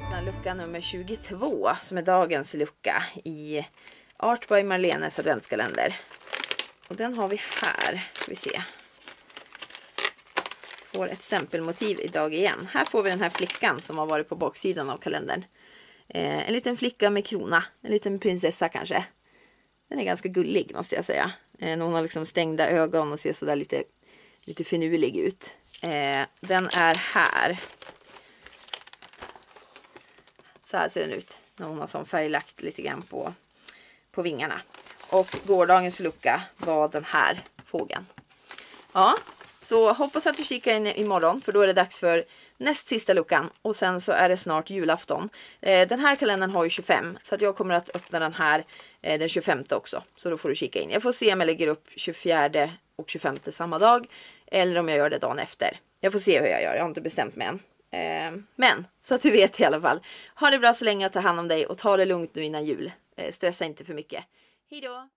öppna lucka nummer 22 som är dagens lucka i Art by Marlenes adventskalender. Och den har vi här. Ska vi se. Får ett stämpelmotiv idag igen. Här får vi den här flickan som har varit på baksidan av kalendern. Eh, en liten flicka med krona. En liten prinsessa kanske. Den är ganska gullig måste jag säga. Eh, hon har liksom stängda ögon och ser sådär lite, lite finurlig ut. Eh, den är här. Så här ser den ut. När hon har som färglagt lite grann på, på vingarna. Och gårdagens lucka var den här fågeln. Ja, så hoppas att du kikar in imorgon för då är det dags för näst sista luckan och sen så är det snart julafton. Eh, den här kalendern har ju 25 så att jag kommer att öppna den här eh, den 25 också. Så då får du kika in. Jag får se om jag lägger upp 24 och 25 samma dag eller om jag gör det dagen efter. Jag får se hur jag gör. Jag har inte bestämt mig än. Eh, men så att du vet i alla fall. Ha det bra så länge och ta hand om dig och ta det lugnt nu innan jul. Eh, stressa inte för mycket. Hejdå!